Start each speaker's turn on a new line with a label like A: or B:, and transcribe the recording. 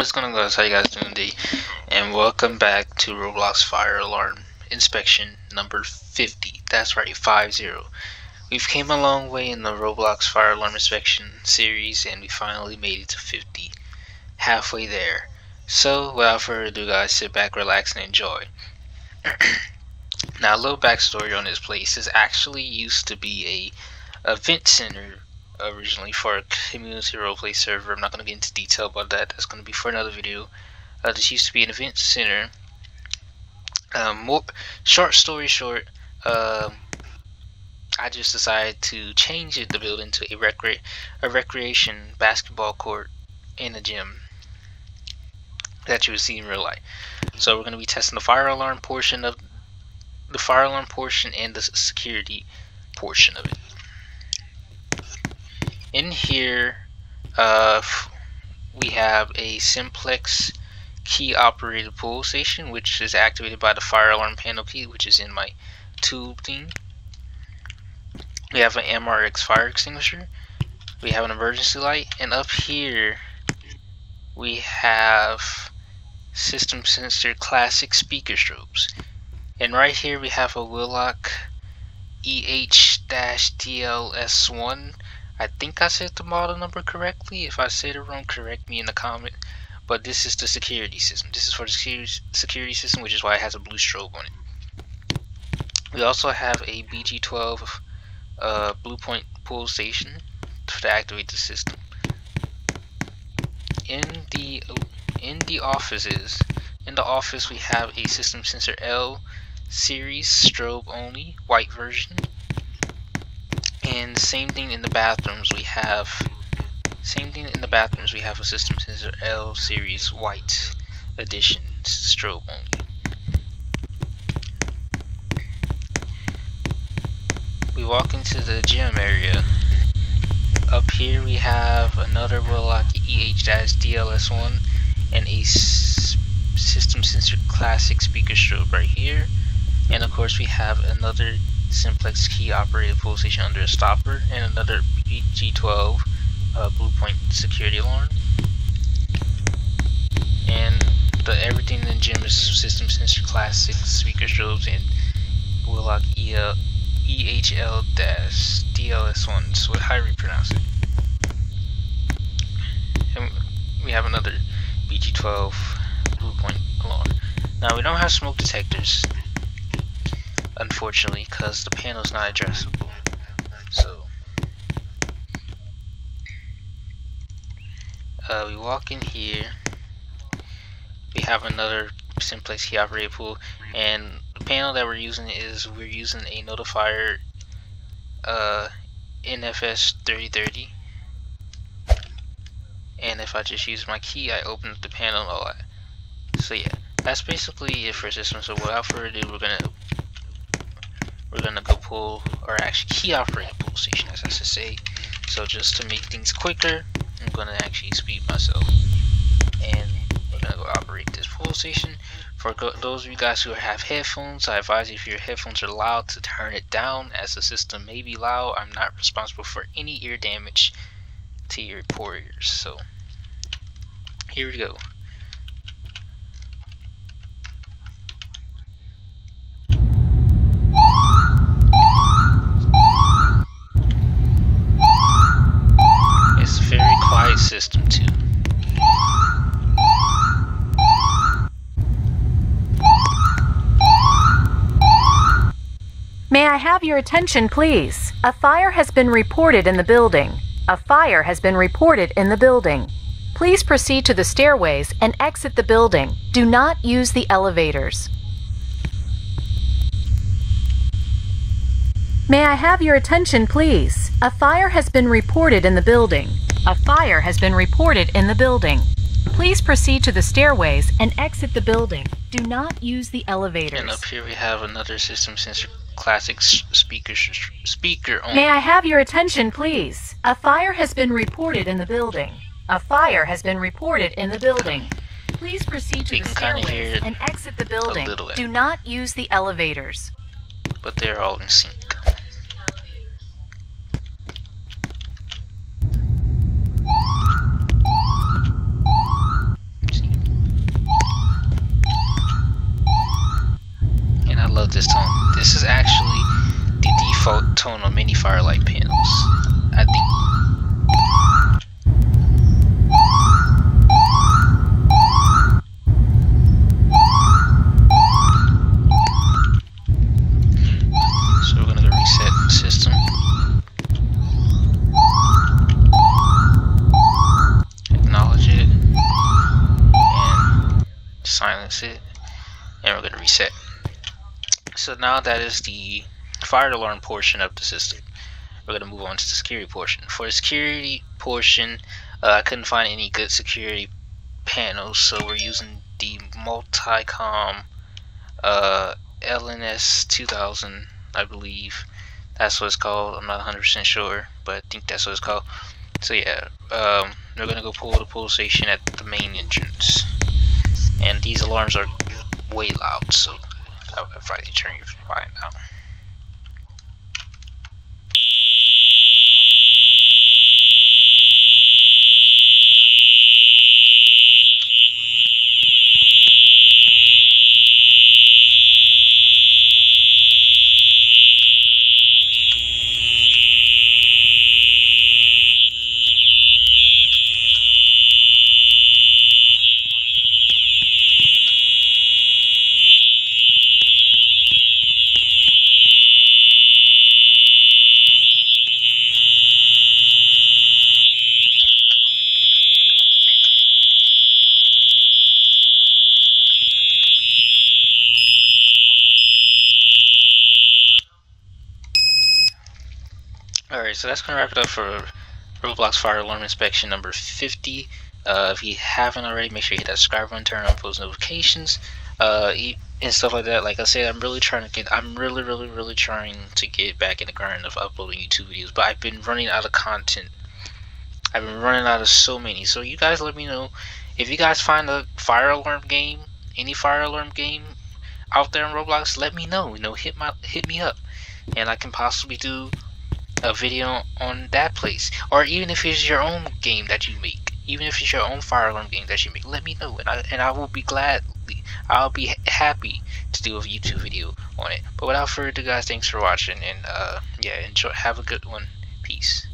A: What's going on guys, how you guys doing today? And welcome back to Roblox Fire Alarm Inspection number 50. That's right, 5-0. We've came a long way in the Roblox Fire Alarm Inspection series and we finally made it to 50. Halfway there. So, without further ado guys, sit back, relax, and enjoy. now, a little backstory on this place. This actually used to be a event center originally for a community roleplay server. I'm not going to get into detail about that. That's going to be for another video. Uh, this used to be an event center. Um, more, short story short, uh, I just decided to change it, the building to a, recre a recreation basketball court and a gym that you would see in real life. So we're going to be testing the fire alarm portion of the fire alarm portion and the security portion of it in here uh, we have a simplex key operated pull station which is activated by the fire alarm panel key which is in my tube thing. We have an Amerex fire extinguisher. We have an emergency light. And up here we have system sensor classic speaker strobes. And right here we have a Wheelock EH-DLS1 I think I said the model number correctly. If I said it wrong, correct me in the comment. But this is the security system. This is for the security system, which is why it has a blue strobe on it. We also have a BG12 uh, Bluepoint pull station to activate the system. In the in the offices, in the office we have a system sensor L series strobe only white version and same thing in the bathrooms we have same thing in the bathrooms we have a system sensor L series white edition strobe only. We walk into the gym area. Up here we have another Wheelock EH-DLS1 and a system sensor classic speaker strobe right here. And of course we have another simplex key operated pull station under a stopper and another BG12 uh, Bluepoint security alarm. And the everything in the gym is system sensor classic speaker strobes and Wheelock EL, EHL-DLS1 so how do we pronounce it? And we have another BG12 Bluepoint alarm. Now we don't have smoke detectors unfortunately, because the panel's not addressable. So, uh, we walk in here. We have another simplex key operated pool, and the panel that we're using is we're using a notifier uh, NFS 3030. And if I just use my key, I open up the panel a lot. So yeah, that's basically it for one. So without further ado, we're gonna we're gonna go pull or actually key operate pull station as I say. So just to make things quicker I'm gonna actually speed myself. And we're gonna go operate this pull station. For those of you guys who have headphones I advise if your headphones are loud to turn it down as the system may be loud. I'm not responsible for any ear damage to your poor ears so here we go
B: May I have your attention, please? A fire has been reported in the building. A fire has been reported in the building. Please proceed to the stairways and exit the building. Do not use the elevators. May I have your attention, please? A fire has been reported in the building. A fire has been reported in the building. Please proceed to the stairways and exit the building. Do not use the elevators.
A: And up here we have another system sensor classic speaker speaker
B: May I have your attention, please? A fire has been reported in the building. A fire has been reported in the building. Please proceed to the stairways and exit the building. Do not use the elevators.
A: But they're all in sync. Tone. This is actually the default tone on many Fire-Lite panels. I think. So we're gonna go reset system. Acknowledge it. Silence it. And we're going to reset so now that is the fire alarm portion of the system. We're going to move on to the security portion. For the security portion uh, I couldn't find any good security panels so we're using the multicom uh, LNS 2000 I believe. That's what it's called. I'm not 100% sure but I think that's what it's called. So yeah um, we're gonna go pull the pull station at the main entrance. And these alarms are way loud so I'll probably turn your volume down Alright, so that's going to wrap it up for Roblox Fire Alarm Inspection number 50. Uh, if you haven't already, make sure you hit that subscribe button, turn on post notifications, uh, and stuff like that. Like I said, I'm really trying to get, I'm really, really, really trying to get back in the grind of uploading YouTube videos, but I've been running out of content. I've been running out of so many. So you guys let me know if you guys find a fire alarm game, any fire alarm game out there in Roblox, let me know. You know, hit my, hit me up, and I can possibly do a video on that place. Or even if it's your own game that you make. Even if it's your own fire alarm game that you make. Let me know. And I, and I will be glad I'll be happy to do a YouTube video on it. But without further ado guys thanks for watching. And uh yeah enjoy have a good one. Peace